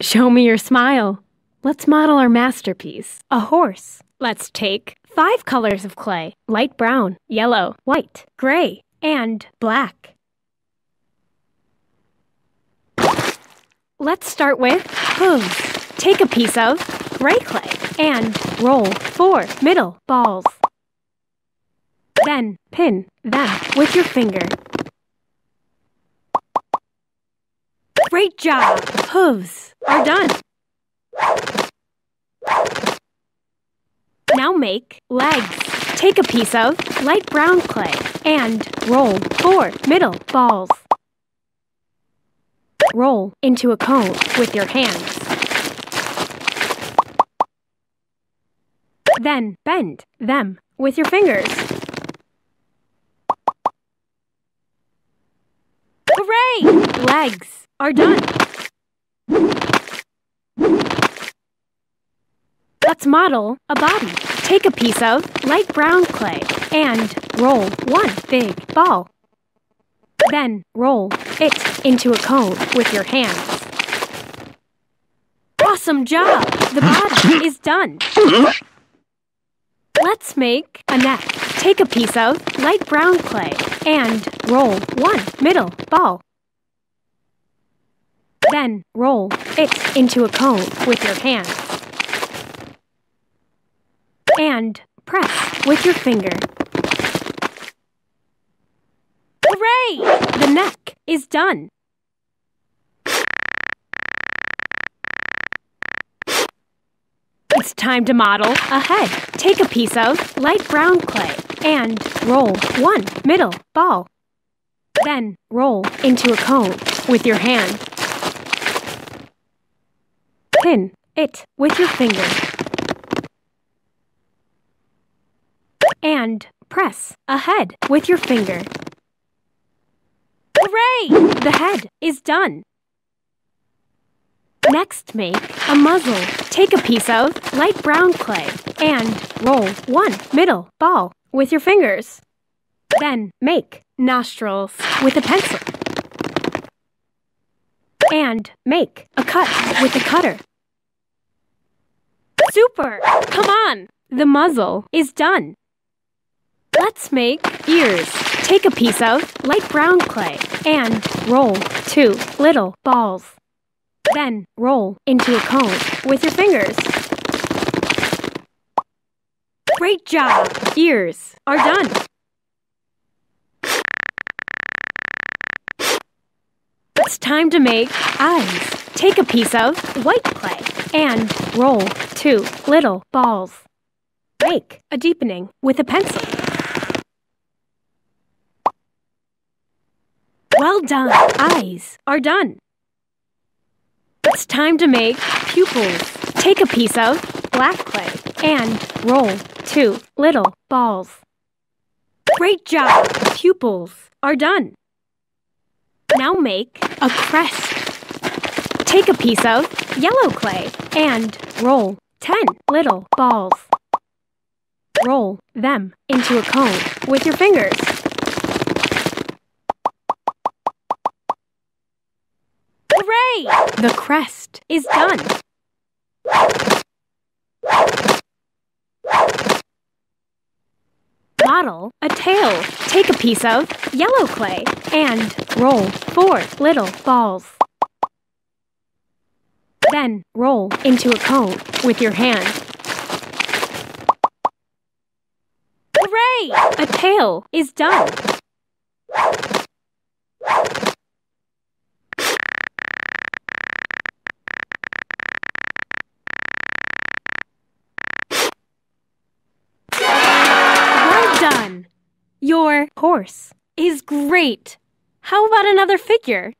Show me your smile. Let's model our masterpiece, a horse. Let's take five colors of clay light brown, yellow, white, gray, and black. Let's start with hooves. Take a piece of gray clay and roll four middle balls. Then pin them with your finger. Great job! Hooves are done. Now make legs. Take a piece of light brown clay and roll four middle balls. Roll into a cone with your hands. Then bend them with your fingers. Hooray! Legs are done. Let's model a body. Take a piece of light brown clay and roll one big ball. Then roll it into a cone with your hands. Awesome job! The body is done. Let's make a neck. Take a piece of light brown clay and roll one middle ball. Then roll it into a cone with your hand. And press with your finger. Hooray! The neck is done. It's time to model a head. Take a piece of light brown clay and roll one middle ball. Then roll into a cone with your hand. Pin it with your finger. And press a head with your finger. Hooray! The head is done. Next, make a muzzle. Take a piece of light brown clay and roll one middle ball with your fingers. Then make nostrils with a pencil. And make a cut with a cutter. Super! Come on! The muzzle is done. Let's make ears. Take a piece of light brown clay and roll two little balls. Then roll into a cone with your fingers. Great job! Ears are done. It's time to make eyes. Take a piece of white clay and roll two little balls. Make a deepening with a pencil. Well done! Eyes are done. It's time to make pupils. Take a piece of black clay and roll two little balls. Great job! Pupils are done. Now make a crest. Take a piece of yellow clay and roll 10 little balls. Roll them into a cone with your fingers. Hooray! The crest is done. Model a tail. Take a piece of yellow clay and roll four little balls. Then roll into a cone with your hand. Hooray! A tail is done. Well done! Your horse is great. How about another figure?